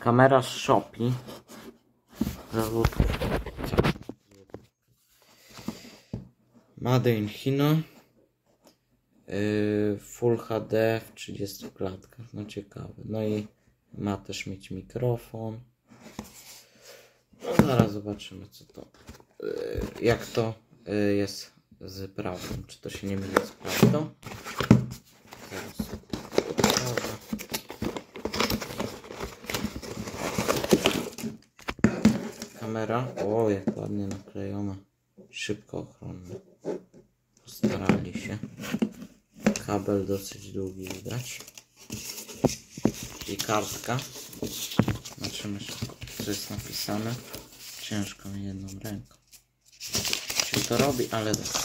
Kamera z Shopee. Made in China. Yy, Full HD w 30 klatkach. No ciekawe. No i ma też mieć mikrofon. No zaraz zobaczymy co to. Yy, jak to yy, jest z prawdą. Czy to się nie myli z prawdą? Kamera. O, jak ładnie naklejona. Szybko ochronna. Postarali się. Kabel dosyć długi widać. I kartka. Zobaczymy, co jest napisane. Ciężko mi jedną ręką. Się to robi, ale dobra.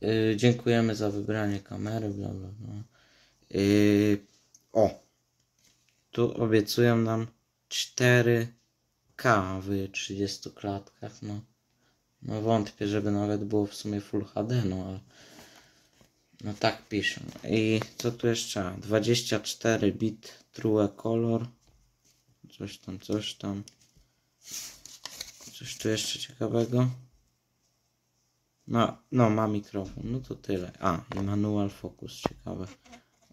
Yy, dziękujemy za wybranie kamery, bla bla bla. Yy, o! Tu obiecują nam 4K w 30 klatkach, no. No wątpię, żeby nawet było w sumie Full HD, no ale... No tak piszą. I co tu jeszcze? 24 bit True Color. Coś tam, coś tam. Coś tu jeszcze ciekawego? No, no ma mikrofon. No to tyle. A, i manual focus. Ciekawe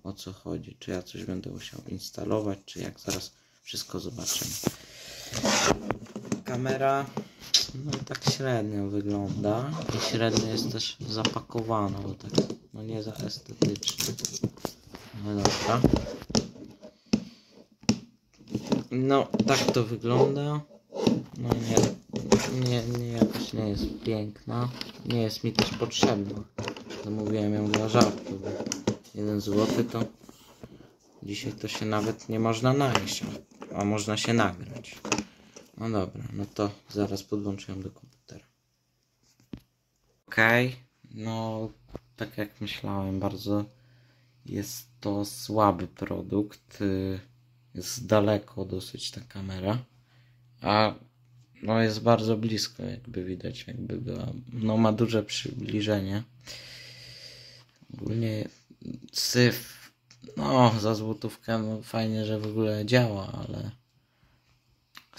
o co chodzi. Czy ja coś będę musiał instalować, czy jak zaraz wszystko zobaczymy. Kamera no tak średnio wygląda i średnio jest też zapakowana, bo tak no nie za estetycznie. No dobra. No tak to wygląda. No nie, nie, nie jakoś nie jest piękna. Nie jest mi też potrzebna. Zamówiłem ją dla żartu, bo jeden złoty to dzisiaj to się nawet nie można najeść, a- można się nagrać. No dobra, no to zaraz podłączę ją do komputera. Okej, no tak jak myślałem, bardzo jest to słaby produkt. y, Jest daleko dosyć ta kamera, a no jest bardzo blisko, jakby widać, jakby była. No ma duże przybliżenie. Ogólnie syf, no za złotówkę no, fajnie, że w ogóle działa, ale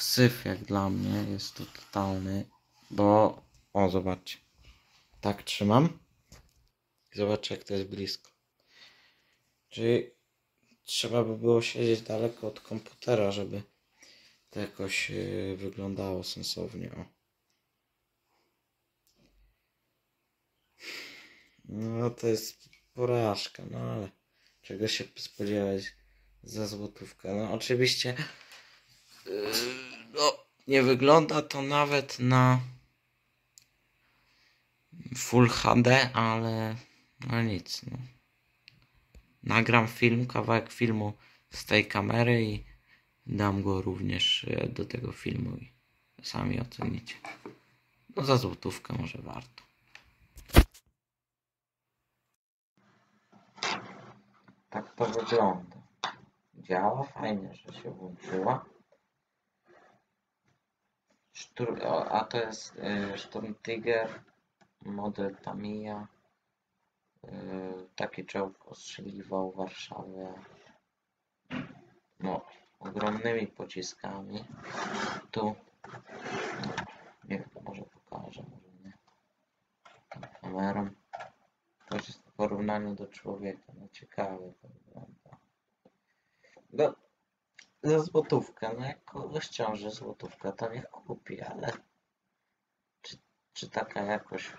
syf jak dla mnie jest to totalny, bo o zobaczcie, tak trzymam i zobaczcie jak to jest blisko. Czyli trzeba by było siedzieć daleko od komputera, żeby to jakoś yy, wyglądało sensownie. O. No to jest porażka, no ale czego się spodziewać za złotówkę. No oczywiście Yy, no, nie wygląda to nawet na Full HD, ale no nic. No. Nagram film, kawałek filmu z tej kamery i dam go również e, do tego filmu i sami ocenicie. No za złotówkę może warto. Tak to wygląda. Działa fajnie, że się włączyła. A to jest y, Tiger, model Tamiya. Y, taki czołg ostrzeliwał Warszawę. No, ogromnymi pociskami. Tu, nie wiem, może pokażę, może nie. Kamerą. To jest w porównaniu do człowieka. No ciekawe to wygląda. No, za złotówkę. No jak kogoś ciąży złotówka, to niech kupi, ale czy, czy taka jakoś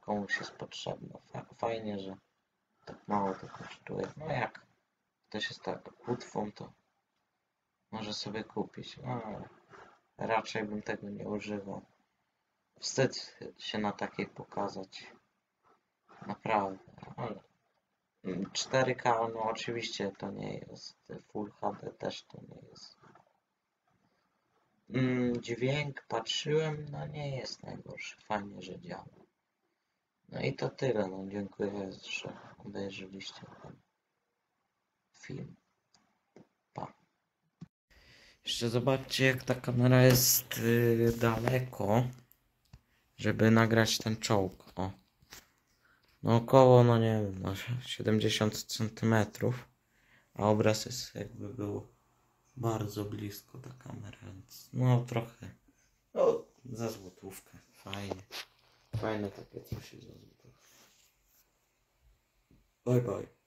komuś jest potrzebna? Fa- Fajnie, że tak mało to kosztuje. No jak ktoś jest tak kłótwą, to może sobie kupić. No ale raczej bym tego nie używał. Wstyd się na takiej pokazać. Naprawdę, ale 4K, no oczywiście to nie jest. Full HD też to nie jest. Mm, Dźwięk patrzyłem, no nie jest najgorszy. Fajnie, że działa. No i to tyle. No dziękuję, że obejrzeliście ten film. Pa. Jeszcze zobaczcie, jak ta kamera jest yy, daleko, żeby nagrać ten czołg. O. No około, no nie wiem, no 70 centymetrów, a obraz jest jakby był bardzo blisko ta kamera, więc no trochę. No, za złotówkę. Fajnie. Fajne takie coś za złotówkę. Bye bye.